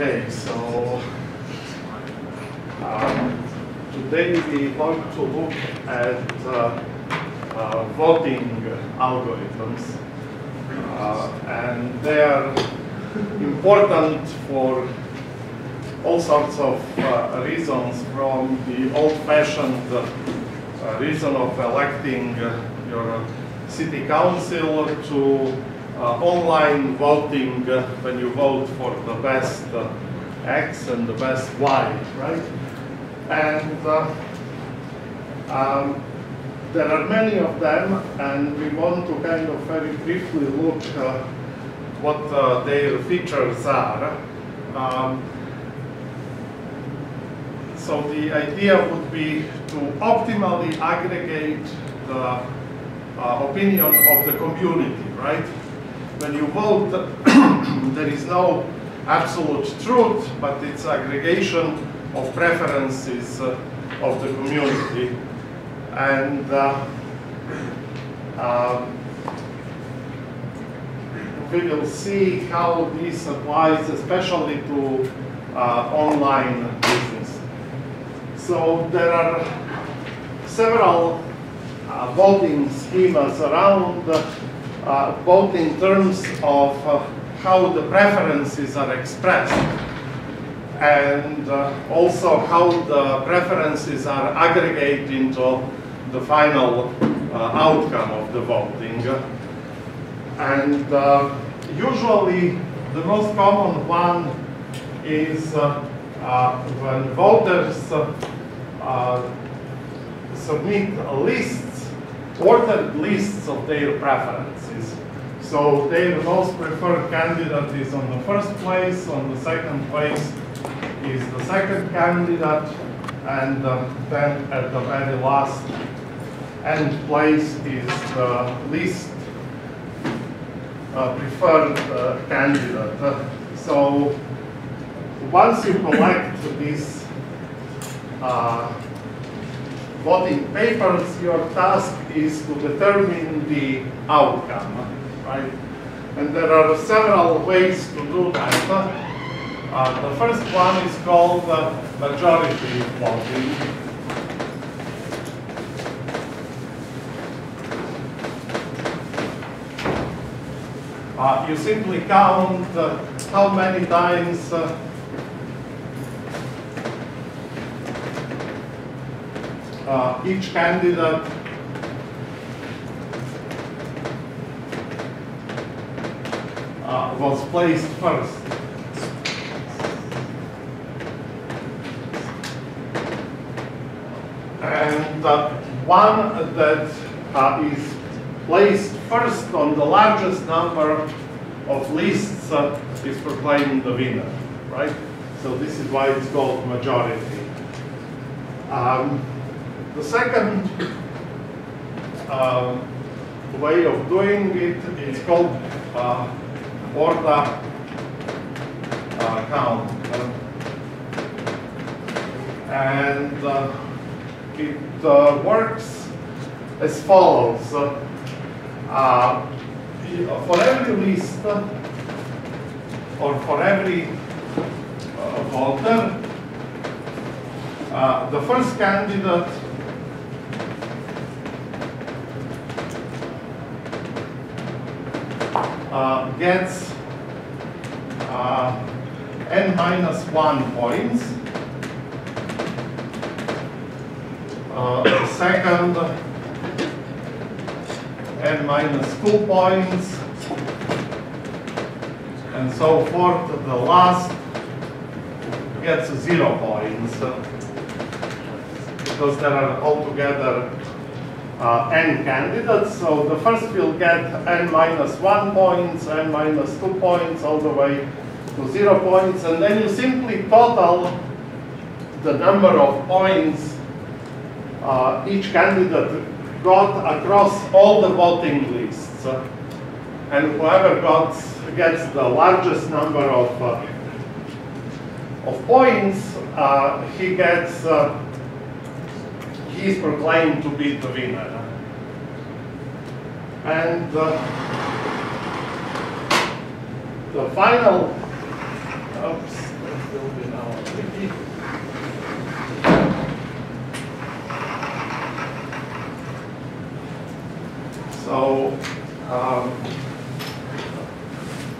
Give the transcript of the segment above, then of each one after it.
Okay, so um, today we want to look at uh, uh, voting algorithms, uh, and they are important for all sorts of uh, reasons, from the old-fashioned uh, reason of electing your city council to online voting uh, when you vote for the best uh, X and the best Y, right? And uh, um, there are many of them, and we want to kind of very briefly look uh, what uh, their features are. Um, so the idea would be to optimally aggregate the uh, opinion of the community, right? When you vote, there is no absolute truth, but it's aggregation of preferences uh, of the community. And uh, um, we will see how this applies especially to uh, online business. So there are several uh, voting schemas around, uh, both in terms of uh, how the preferences are expressed and uh, also how the preferences are aggregated into the final uh, outcome of the voting. And uh, usually the most common one is when voters submit lists, ordered lists of their preferences. So their most preferred candidate is on the first place, on the second place is the second candidate, and uh, then at the very last end place is the least uh, preferred uh, candidate. So once you collect these uh, voting papers, your task is to determine the outcome, right? And there are several ways to do that. Uh, the first one is called majority voting. Uh, you simply count uh, how many times uh, uh, each candidate uh, was placed first. And uh, one that uh, is placed first on the largest number of lists uh, is proclaimed the winner, right? So this is why it's called majority. Um, the second uh, way of doing it is called uh, uh, count. And uh, it uh, works as follows. Uh, for every list, or for every uh, voter, uh, the first candidate uh, gets uh, n minus 1 points. Uh, second, n minus 2 points, and so forth. The last gets 0 points, because there are altogether uh, n candidates. So the first will get n minus 1 points, n minus 2 points, all the way to 0 points. And then you simply total the number of points uh, each candidate got across all the voting lists. and whoever got, gets the largest number of, uh, of points, uh, he gets uh, he is proclaimed to be the winner. And uh, the final, oops, will be now repeated. So, um,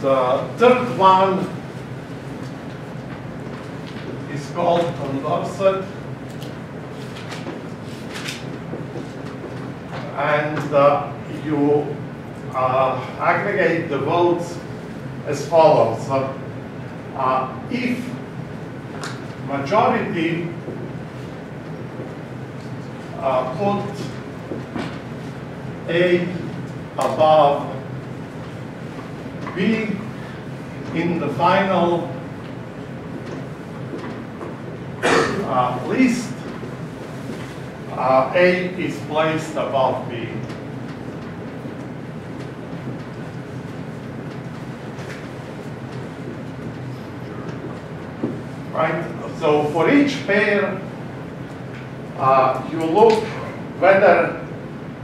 the third one is called Condorcet. And uh, you uh, aggregate the votes as follows. Uh, if majority uh, put A above B in the final uh, list, uh, A is placed above B. Right? So for each pair, uh, you look whether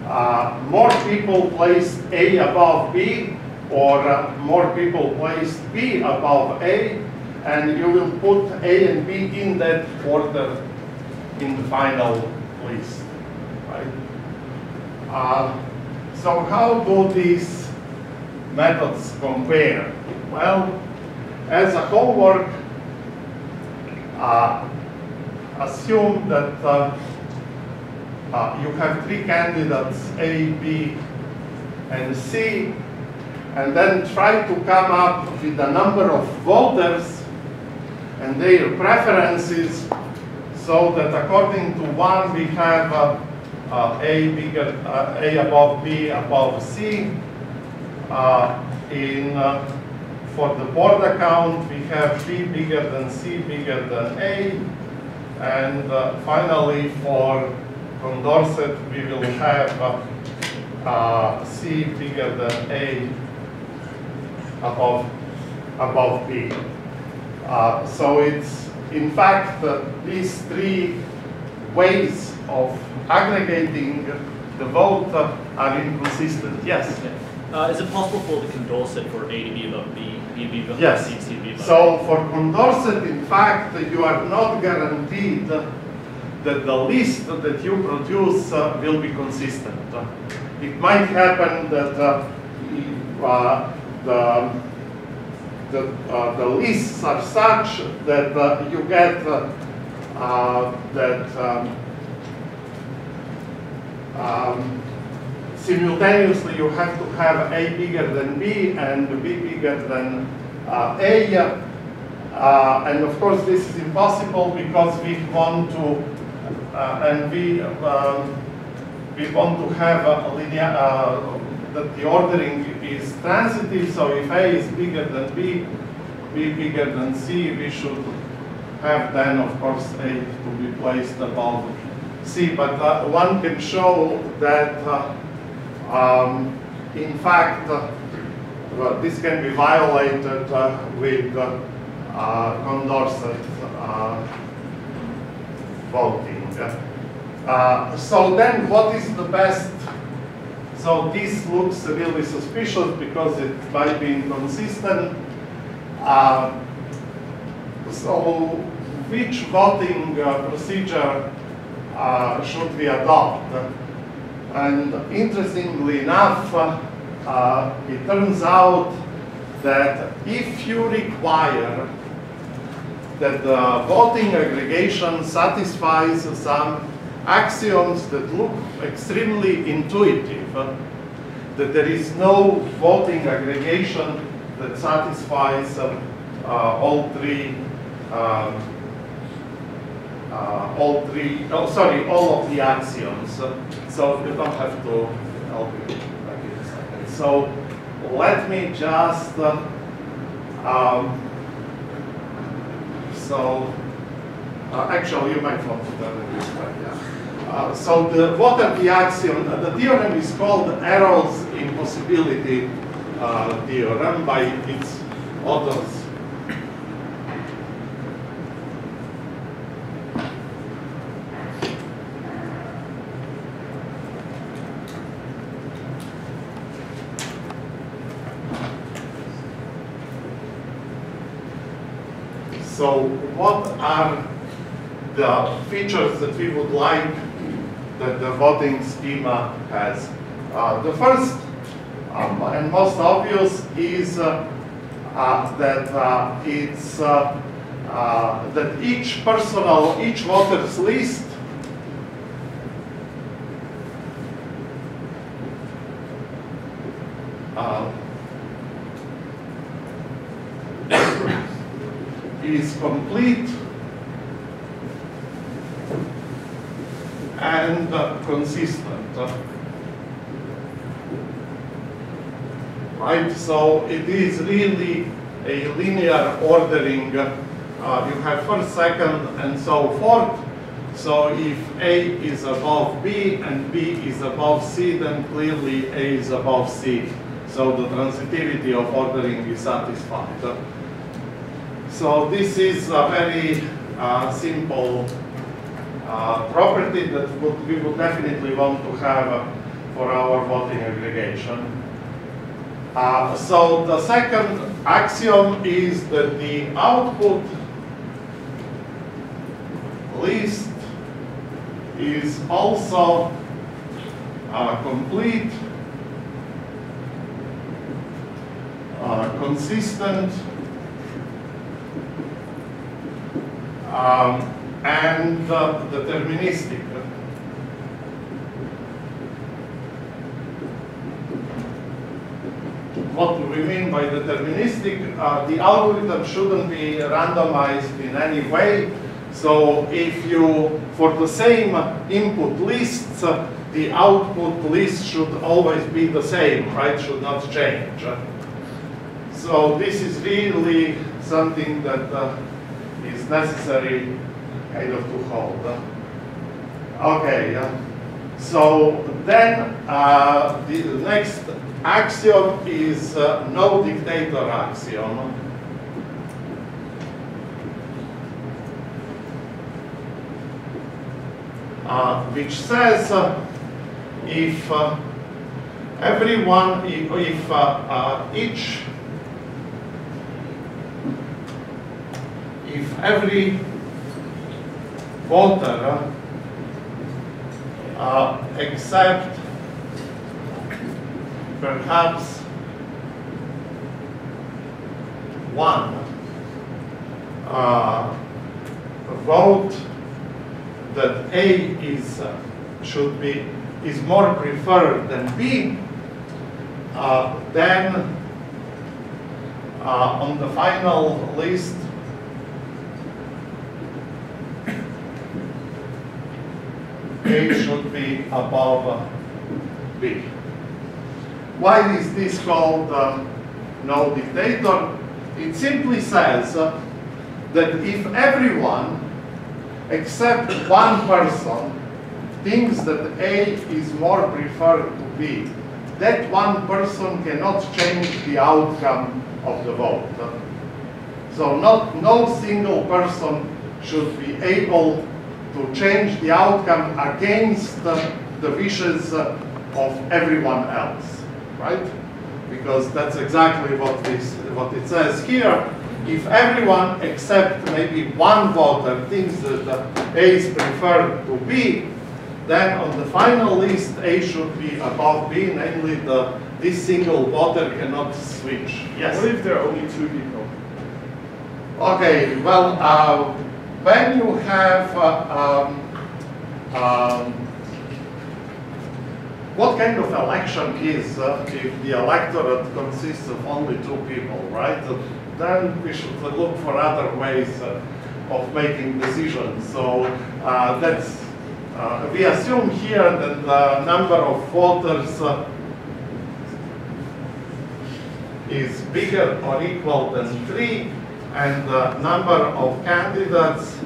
uh, more people placed A above B or uh, more people placed B above A, and you will put A and B in that order in the final list, right? Uh, so how do these methods compare? Well, as a homework, uh, assume that uh, uh, you have three candidates, A, B, and C, and then try to come up with the number of voters and their preferences so that according to one we have uh, uh, A bigger, uh, A above B above C. Uh, in, for the Borda count, we have B bigger than C bigger than A. And finally, for Condorcet, we will have uh, C bigger than A above, above B. Uh, so it's, in fact, uh, these three ways of aggregating the vote uh, are inconsistent. Yes? Uh, is it possible for the Condorcet for A to be B, B to be above Yes. C, to be So for Condorcet, in fact, you are not guaranteed that the list that you produce uh, will be consistent. Uh, It might happen that uh, uh, the, the, uh, the lists are such that uh, you get uh, uh, that um, um, simultaneously you have to have A bigger than B and B bigger than uh, A. And of course this is impossible because we want to, and we, um, we want to have a linear, that the ordering is transitive, so if A is bigger than B, B bigger than C, we should have then, of course, A to be placed above C. But uh, one can show that, uh, um, in fact, uh, well, this can be violated uh, with uh, uh, Condorcet voting. So then, what is the best? So this looks really suspicious because it might be inconsistent. Uh, so which voting uh, procedure uh, should we adopt? And interestingly enough, uh, uh, it turns out that if you require that the voting aggregation satisfies some axioms that look extremely intuitive, uh, that there is no voting aggregation that satisfies uh, uh, all three um, uh, all three, oh, sorry, all of the axioms. So you don't have to help me in a second. So let me just, uh, um, so actually you might want to tell it this way, yeah. Uh, so the, what the axiom? Uh, the theorem is called the Arrow's impossibility uh, theorem by its authors So what are the features that we would like that the voting schema has? Uh, the first um, and most obvious is uh, uh, that uh, it's uh, uh, that each personal, each voter's list is complete and consistent. Right, so it is really a linear ordering. Uh, you have first, second, and so forth. So if A is above B and B is above C, then clearly A is above C. So the transitivity of ordering is satisfied. So this is a very uh, simple property that would, we would definitely want to have for our voting aggregation. Uh, so the second axiom is that the output list is also uh, complete, uh, consistent, um, and deterministic. What do we mean by deterministic? Uh, the algorithm shouldn't be randomized in any way. So if you, for the same input lists, uh, the output list should always be the same, right? Should not change. So this is really something that uh, is necessary kind of to hold. Okay, so then uh, the next axiom is uh, no dictator axiom. Uh, which says uh, if uh, everyone, if, if uh, each, if every voter uh, except perhaps one uh, vote that A is uh, should be is more preferred than B, uh, then uh, on the final list A should be above uh, B. Why is this called uh, no dictator? It simply says uh, that if everyone except one person thinks that A is more preferred to B, that one person cannot change the outcome of the vote. So not, no single person should be able to change the outcome against the, the wishes of everyone else, right? Because that's exactly what, this, what it says here. If everyone except maybe one voter thinks that A is preferred to B, then on the final list A should be above B, namely the this single voter cannot switch. Yes? What if there are only two people? Okay, well, uh, when you have, uh, um, um, what kind of election is uh, if the electorate consists of only two people, right? Then we should look for other ways uh, of making decisions. So uh, that's, uh, we assume here that the number of voters is bigger or equal than three, and the number of candidates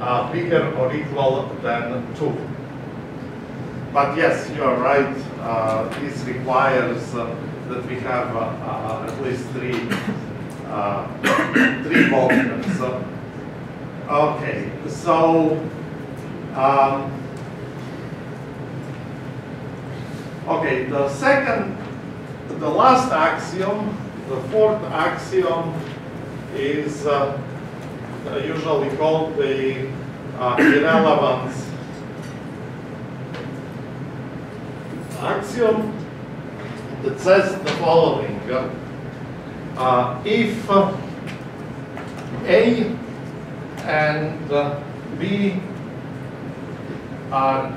uh, bigger or equal than two. But yes, you are right. Uh, this requires uh, that we have uh, uh, at least three uh, three. So, okay, so. Um, okay, the second, the last axiom the fourth axiom is uh, usually called the uh, irrelevance axiom that says the following. Uh, if uh, A and uh, B are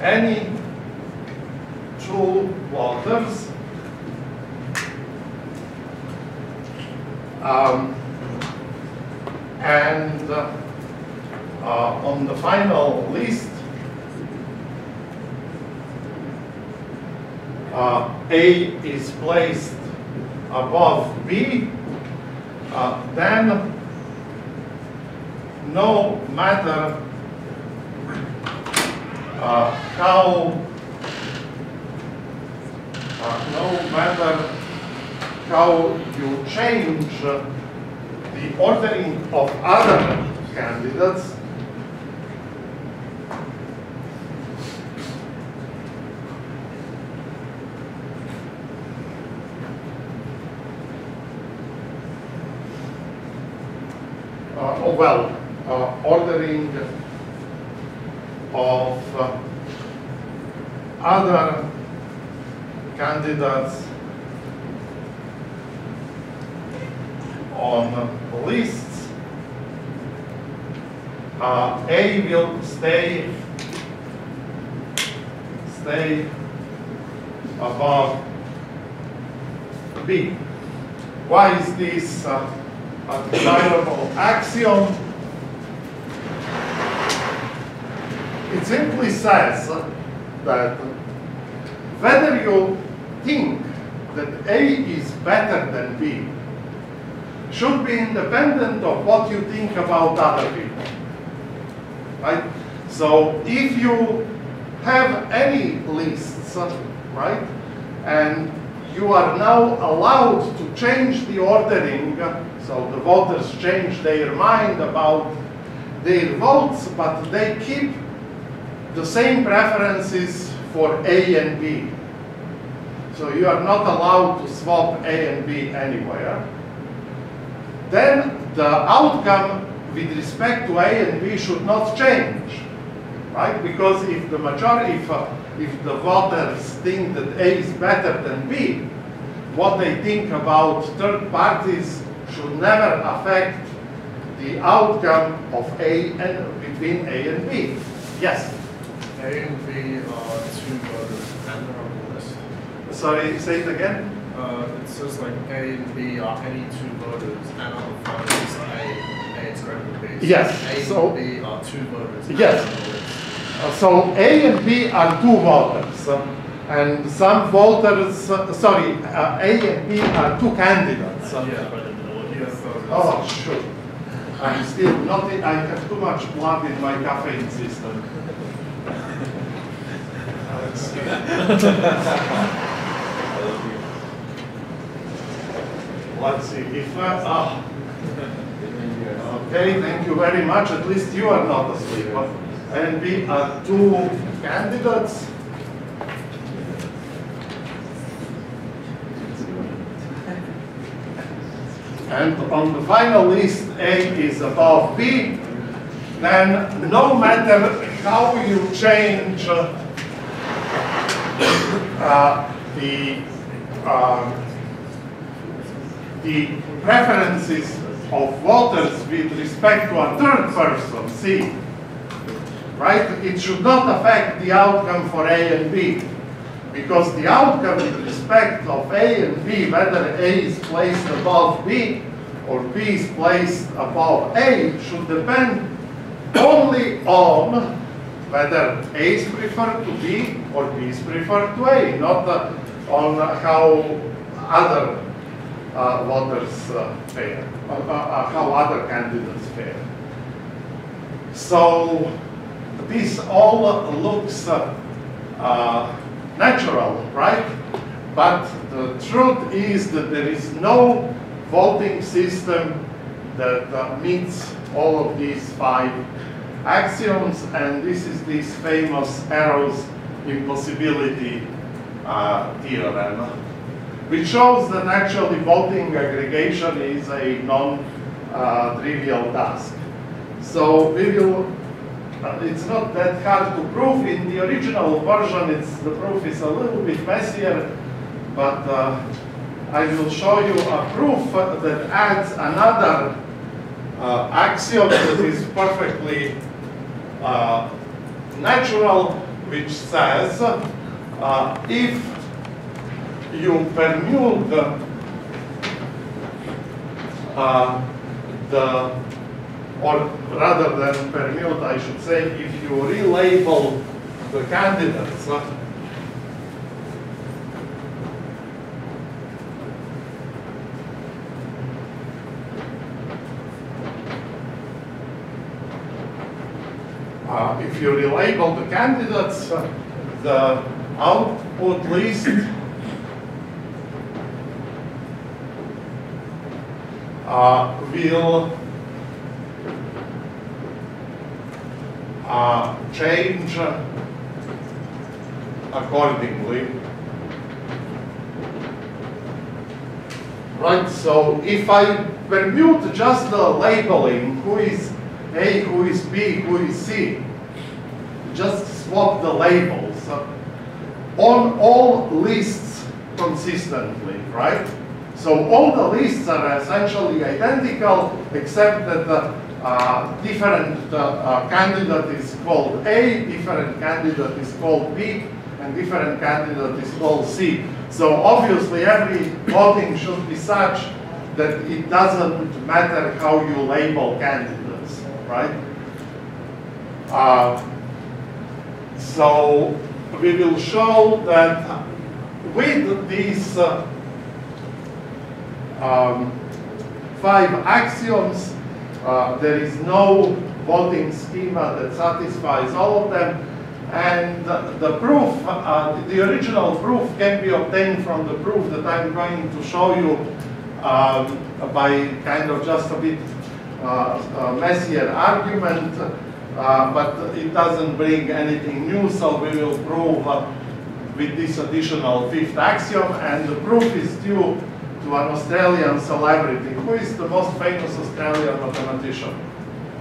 any two waters, um, and uh, on the final list, uh, A is placed above B, uh, then no matter uh, how, uh, no matter how you change the ordering of other candidates, oh, well, uh, ordering of uh, other candidates on lists, uh, A will stay stay above B. Why is this uh, a desirable axiom? It simply says that whether you think that A is better than B should be independent of what you think about other people. Right? So if you have any lists, right, and you are now allowed to change the ordering, so the voters change their mind about their votes, but they keep the same preferences for A and B. So you are not allowed to swap A and B anywhere. Then the outcome with respect to A and B should not change, right? Because if the majority, if, uh, if the voters think that A is better than B, what they think about third parties should never affect the outcome of A and between A and B. Yes. A and B are two voters and on the list. Sorry, say it again. Uh, it says like A and B are any two voters and on the final list A, A is greater than B. Yes, A so- and B are two voters Yes. on the list. Uh, So A and B are two voters, uh, and some voters, uh, sorry, uh, A and B are two candidates. uh, Yeah. Rather than the Yes, orders. voters. Oh, sure. I'm still not, I have too much blood in my caffeine system. Let's see. If, uh, ah. Okay, thank you very much, at least you are not asleep. And we are two candidates. And on the final list, A is above B, then no matter how you change uh, the, uh, the preferences of voters with respect to a third person, C, right? It should not affect the outcome for A and B. Because the outcome with respect of A and B, whether A is placed above B or B is placed above A, should depend only on whether A is preferred to B or B is preferred to A, not uh, on how other uh, voters uh, fare, uh, uh, uh, how other candidates fare. So this all looks natural, right? But the truth is that there is no voting system that meets all of these five axioms, and this is this famous Arrow's impossibility theorem. Which shows that actually voting aggregation is a non-trivial task. So we will, uh, it's not that hard to prove. In the original version, it's, the proof is a little bit messier, but uh, I will show you a proof that adds another uh, axiom that is perfectly uh, natural, which says uh, if you permute uh, the, or rather than permute, I should say, if you relabel the candidates, uh, if you relabel the candidates, uh, the output list uh, will uh, change accordingly. Right, so if I permute just the labeling, who is A, who is B, who is C, just swap the labels uh, on all lists consistently, right? So all the lists are essentially identical, except that the uh, different uh, uh, candidate is called A, different candidate is called B, and different candidate is called C. So obviously every voting should be such that it doesn't matter how you label candidates, right? Uh, so we will show that with these uh, um, five axioms, uh, there is no voting schema that satisfies all of them. And the, proof, uh, the original proof can be obtained from the proof that I'm going to show you um, by kind of just a bit uh, messier argument. Uh, but it doesn't bring anything new, so we will prove uh, with this additional fifth axiom, and the proof is due to an Australian celebrity. Who is the most famous Australian mathematician?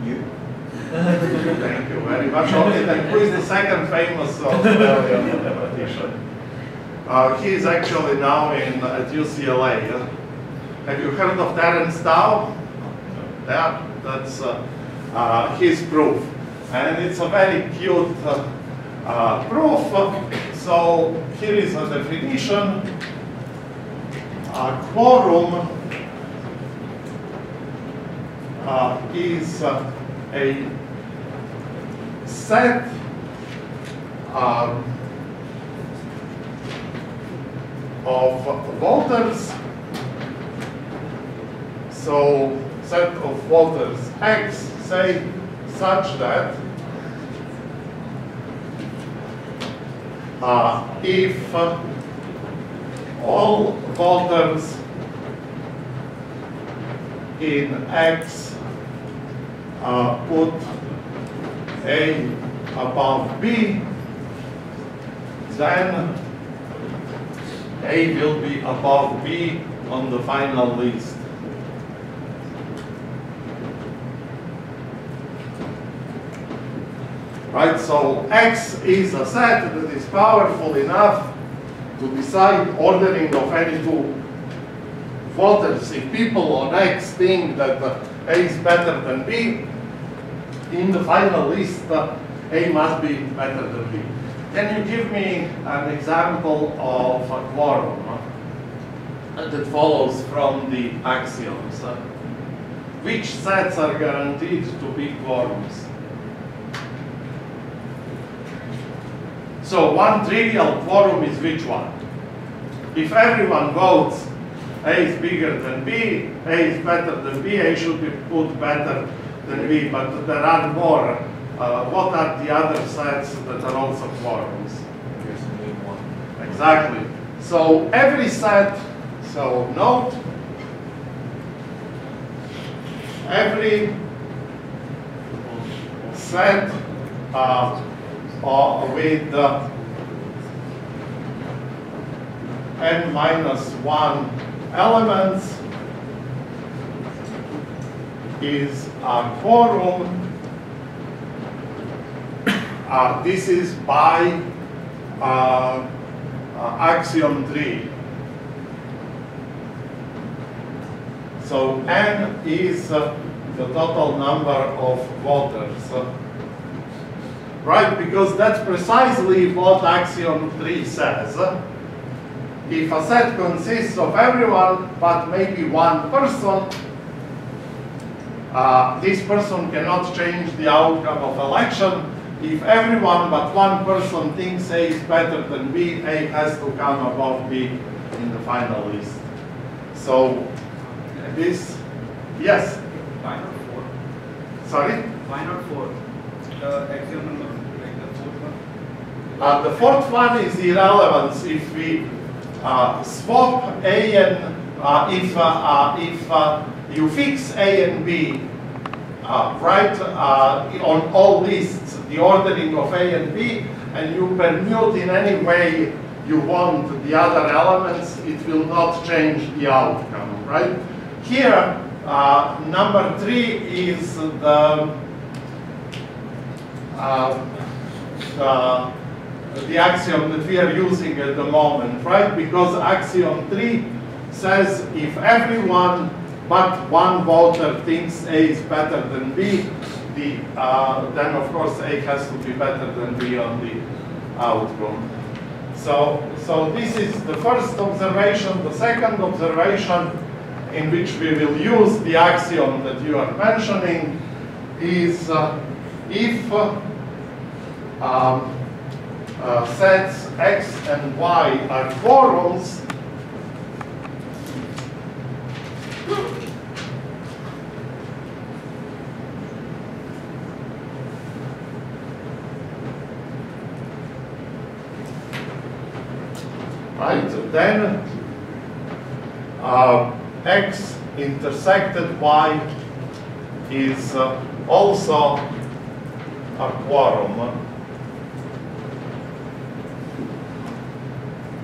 You? Thank you very much. Okay, then who is the second famous Australian mathematician? Uh, he is actually now in at UCLA. Uh, have you heard of Terence Tao? Yeah, that's uh, uh, his proof. And it's a very cute uh, uh, proof. So here is a definition. A quorum uh, is uh, a set um, of voters. So set of voters X, say such that uh, if uh, all voters in X uh, put A above B, then A will be above B on the final list. right? So X is a set that is powerful enough to decide ordering of any two voters. If people on X think that A is better than B, in the final list, A must be better than B. Can you give me an example of a quorum that follows from the axioms? Which sets are guaranteed to be quorums? So one trivial quorum is which one? If everyone votes A is bigger than B, A is better than B, A should be put better than B, but there are more. Uh, what are the other sets that are also quorums? Here's the main one. Exactly. So every set, so note, every set uh, uh, with n minus 1 elements is a quorum. Uh, this is by uh, uh, axiom 3. So n is uh, the total number of voters. Right? Because that's precisely what axiom 3 says. If a set consists of everyone but maybe one person, uh, this person cannot change the outcome of election. If everyone but one person thinks A is better than B, A has to come above B in the final list. So this, yes, not four? sorry? Not four? The the fourth one? Uh, the fourth one is irrelevance if we uh, swap A and uh, if uh, uh, if uh, you fix A and B right on all lists the ordering of A and B and you permute in any way you want the other elements it will not change the outcome right here number three is the uh, uh, the axiom that we are using at the moment, right? Because axiom 3 says if everyone but one voter thinks A is better than B, the, uh, then of course A has to be better than B on the outcome. So, so this is the first observation. The second observation in which we will use the axiom that you are mentioning is uh, if uh, um, uh, sets x and y are quorums, right? Then uh, x intersected y is uh, also a quorum.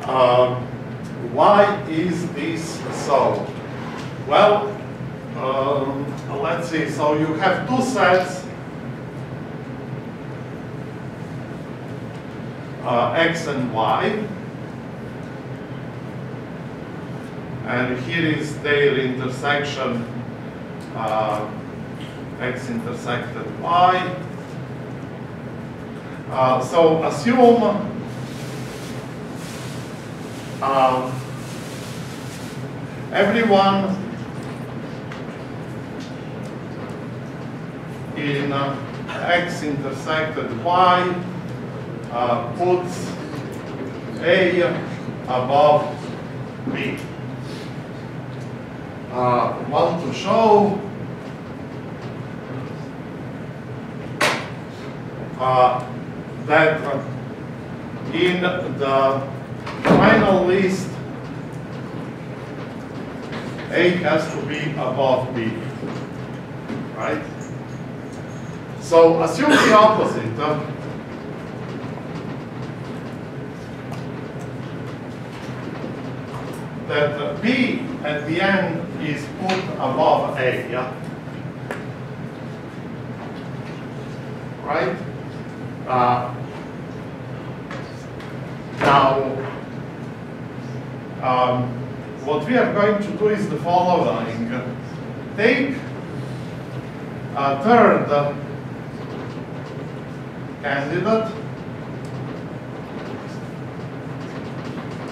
Uh, why is this so? Well, um, let's see. So you have two sets, uh, x and y, and here is their intersection, uh, x intersected y. Uh, so assume um, everyone in uh, x intersected y uh, puts A above B. Uh, want to show uh, that in the final list, A has to be above B, right? So assume the opposite. uh, that uh, B at the end is put above A, yeah? Right? Uh, now, um, what we are going to do is the following. Take a third candidate,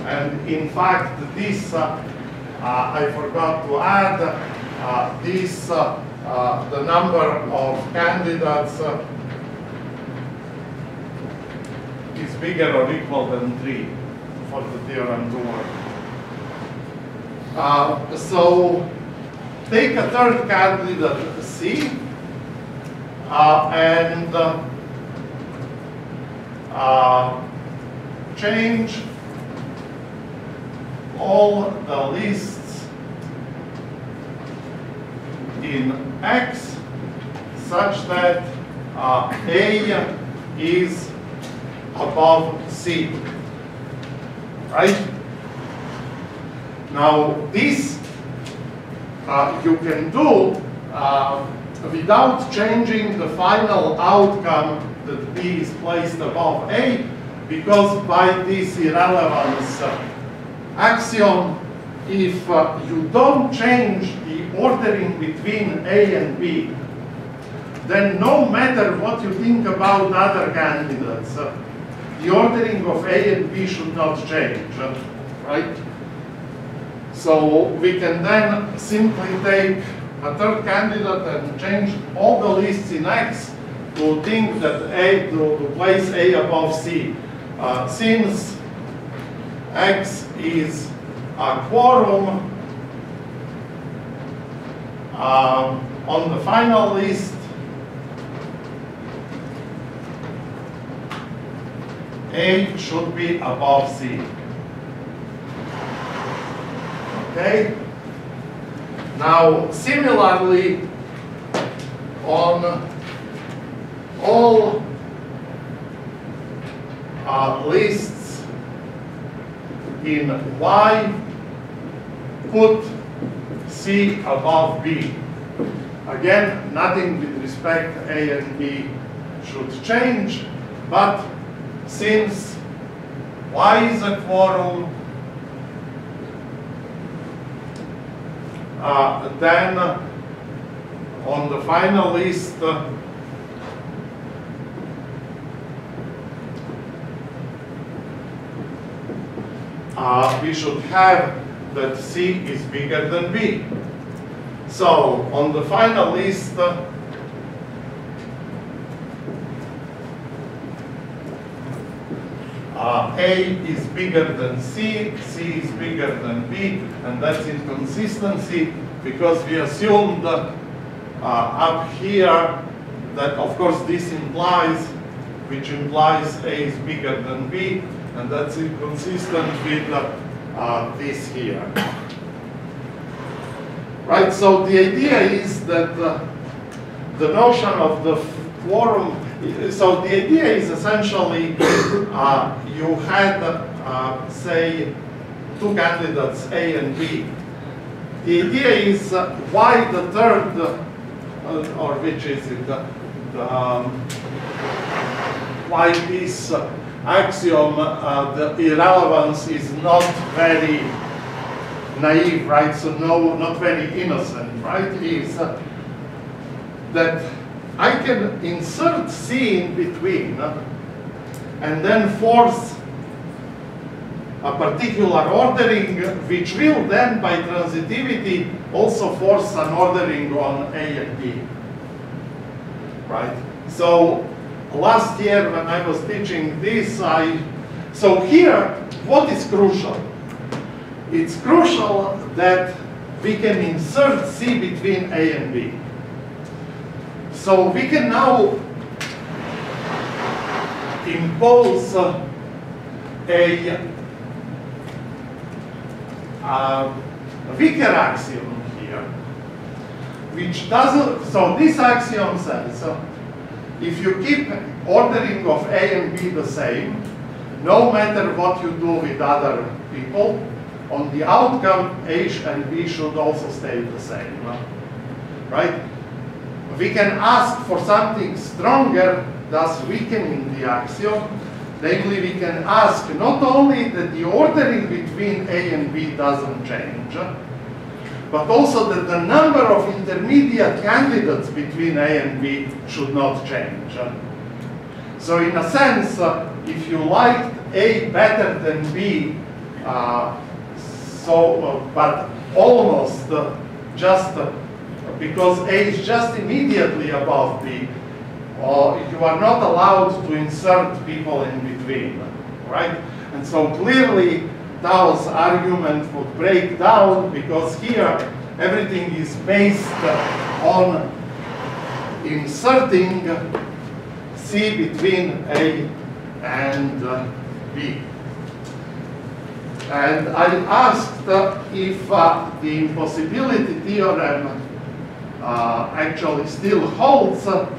and in fact, this, uh, uh, I forgot to add, uh, this, uh, uh, the number of candidates uh, is bigger or equal than 3 for the theorem to work. Uh, so take a third candidate C uh, and uh, uh, change all the lists in X such that uh, A is above C, right? Now, this uh, you can do uh, without changing the final outcome that B is placed above A, because by this irrelevance axiom, if uh, you don't change the ordering between A and B, then no matter what you think about other candidates, the ordering of A and B should not change, right? So we can then simply take a third candidate and change all the lists in X to think that A, to, place A above C. Uh, since X is a quorum um, on the final list, A should be above C. Okay? Now, similarly, on all uh, lists in Y, put C above B. Again, nothing with respect to A and B should change, but since Y is a quorum, uh, then on the final list, uh, uh, we should have that C is bigger than B. So on the final list, uh, uh, A is bigger than C, C is bigger than B, and that's inconsistency because we assumed uh, up here that of course this implies, which implies A is bigger than B, and that's inconsistent with uh, this here. Right, so the idea is that uh, the notion of the quorum, so the idea is essentially uh, you had, uh, say, two candidates, A and B. The idea is uh, why the third, uh, or which is it, the, the, um, why this axiom, uh, the irrelevance is not very naive, right? So no, not very innocent, right? Is that I can insert C in between and then force a particular ordering, which will then, by transitivity, also force an ordering on A and B, right? So last year when I was teaching this, I, so here, what is crucial? It's crucial that we can insert C between A and B. So we can now impose uh, a, uh, Vicker axiom here, which doesn't, so this axiom says, uh, if you keep ordering of A and B the same, no matter what you do with other people, on the outcome, H and B should also stay the same, right? We can ask for something stronger, thus weakening the axiom. Namely, we can ask not only that the ordering between A and B doesn't change, but also that the number of intermediate candidates between A and B should not change. So in a sense, uh, if you liked A better than B, uh, so, uh, but almost uh, just uh, because A is just immediately above B, or you are not allowed to insert people in between, right? And so clearly, Tao's argument would break down because here everything is based on inserting C between A and uh, B. And I asked if uh, the impossibility theorem actually still holds, uh,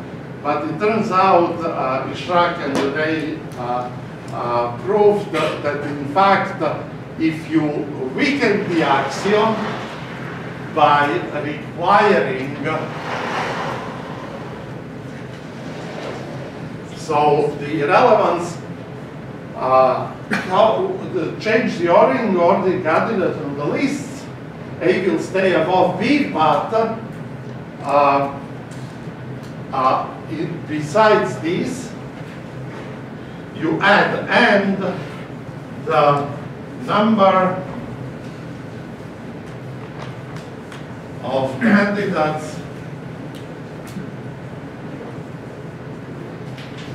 but it turns out uh, Ishrak and Ray uh, uh, proved that, in fact if you weaken the axiom by requiring so the irrelevance uh, how the change the ordering or the candidate on the list A will stay above B but uh, uh, in- besides this you add and the number of candidates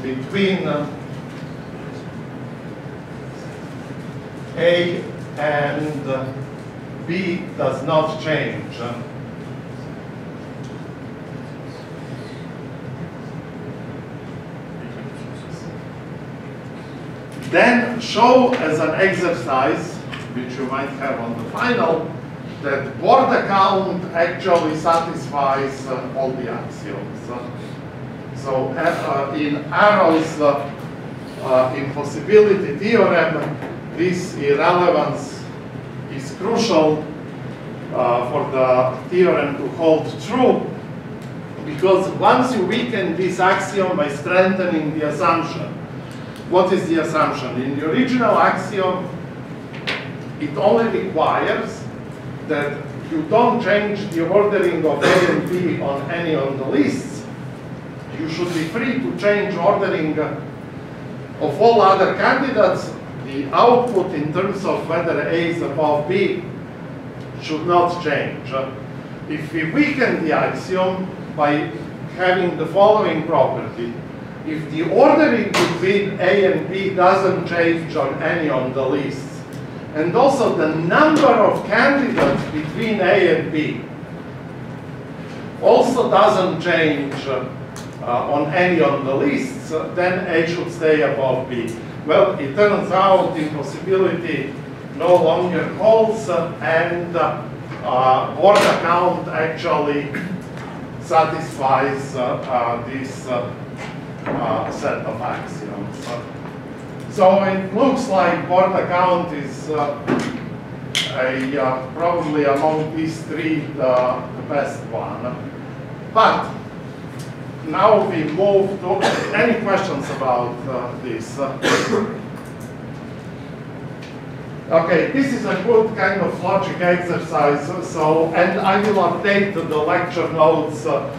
between A and B does not change. Then show as an exercise, which you might have on the final, that Borda count actually satisfies uh, all the axioms. So uh, in Arrow's uh, uh, impossibility theorem, this irrelevance is crucial uh, for the theorem to hold true because once you weaken this axiom by strengthening the assumption, what is the assumption? In the original axiom, it only requires that you don't change the ordering of A and B on any of the lists. You should be free to change ordering of all other candidates. The output in terms of whether A is above B should not change. If we weaken the axiom by having the following property, if the ordering between A and B doesn't change on any of the lists, and also the number of candidates between A and B also doesn't change uh, uh, on any of the lists, uh, then A should stay above B. Well, it turns out impossibility no longer holds, uh, and uh, uh, account actually satisfies uh, uh, this uh, set of axioms. So it looks like Borda count is uh, a, uh, probably among these three the, the best one. But now we move to any questions about uh, this? Okay, this is a good kind of logic exercise. So, and I will update the lecture notes uh,